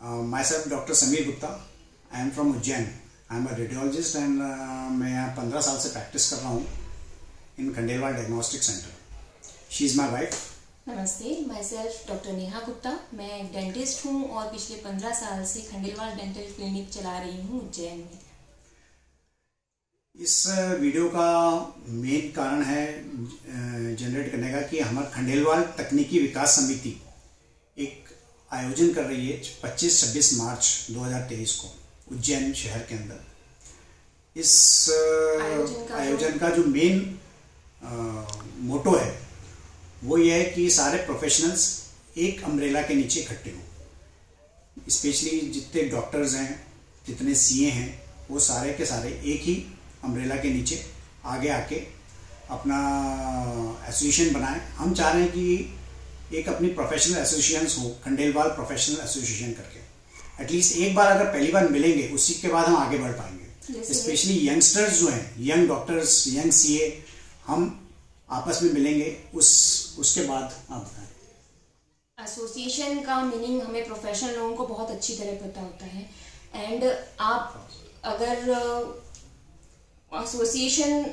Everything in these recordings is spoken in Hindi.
Uh, myself, Dr. Samir Gupta. I am from Ujjain. I am a radiologist and uh, मैं यहाँ पंद्रह साल से प्रैक्टिस कर रहा हूँ in Khandelwal diagnostic centre she is my wife नमस्ते myself doctor Neha Gupta मैं एक डेंटिस्ट हूँ और पिछले पंद्रह साल से खंडेलवाल डेंटल क्लिनिक चला रही हूँ उज्जैन में इस वीडियो का मेन कारण है जनरेट करने का कि हमारा खंडेलवाल तकनीकी विकास समिति आयोजन कर रही है 25-26 मार्च 2023 को उज्जैन शहर के अंदर। इस आयोजन का आयोजन का जो मेन मोटो है वो ये है कि सारे प्रोफेशनल्स एक अम्ब्रेला के नीचे इकट्ठे हों। स्पेशली जितने डॉक्टर्स हैं जितने सीए हैं वो सारे के सारे एक ही अम्ब्रेला के नीचे आगे आके अपना एसोसिएशन बनाएँ। हम चाह रहे हैं कि एक अपनी प्रोफेशनल एसोसिएशन हो खंडेलवाल प्रोफेशनल एसोसिएशन करके। एटलीस्ट एक बार अगर पहली बार मिलेंगे उसी के बाद हम आगे बढ़ पाएँगे। स्पेशली यंगस्टर्स जो हैं यंग डॉक्टर्स यंग सीए हम आपस में मिलेंगे उस उसके बाद आप बताएँ। एसोसिएशन का मीनिंग हमें प्रोफेशनल लोगों को बहुत अच्छी तरह पता होता है। एंड आप अगर एसोसिएशन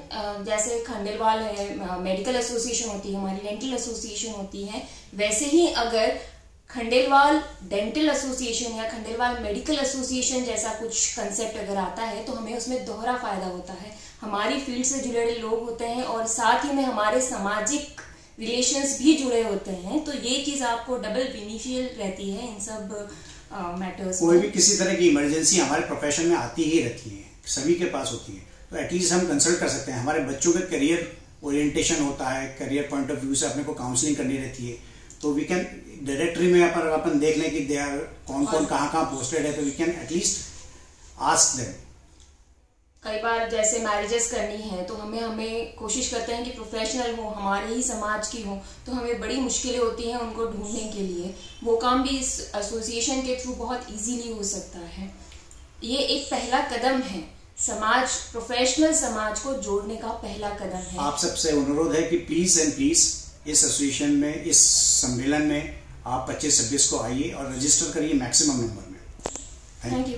जैसे खंडेलवाल है मेडिकल एसोसिएशन होती है हमारी डेंटल एसोसिएशन होती है वैसे ही अगर खंडेलवाल डेंटल एसोसिएशन या खंडेलवाल मेडिकल एसोसिएशन जैसा कुछ कंसेप्ट अगर आता है तो हमें उसमें दोहरा फ़ायदा होता है। हमारी फ़ील्ड से जुड़े लोग होते हैं और साथ ही में हमारे सामाजिक रिलेशंस भी जुड़े होते हैं तो ये चीज़ आपको डबल बेनिफिशियल रहती है इन सब मैटर्स कोई भी किसी तरह की इमरजेंसी हमारे प्रोफेशन में आती ही रहती है सभी के पास होती है। तो एटलीस्ट हम कंसल्ट कर सकते हैं। हमारे बच्चों के करियर ओरिएंटेशन होता है करियर पॉइंट ऑफ़ व्यू से अपने को काउंसलिंग करनी रहती है। तो वी कैन डायरेक्टरी में अपन अपन देख लें कि दे आर कौन कौन कहाँ कहाँ पोस्टेड है तो we can at least ask them कई बार जैसे मैरिजेस करनी है तो हमें हमें कोशिश करते हैं कि प्रोफेशनल हो हमारे ही समाज की हो तो हमें बड़ी मुश्किलें होती हैं उनको ढूँढने के लिए। वो काम भी इस एसोसिएशन के थ्रू बहुत इजीली हो सकता है। ये एक पहला कदम है। समाज प्रोफेशनल समाज को जोड़ने का पहला कदम है। आप सबसे अनुरोध है कि प्लीज़ एंड प्लीज़ इस एसोसिएशन में इस सम्मेलन में आप 25 छब्बीस को आइए और रजिस्टर करिए मैक्सिमम नंबर में। Thank you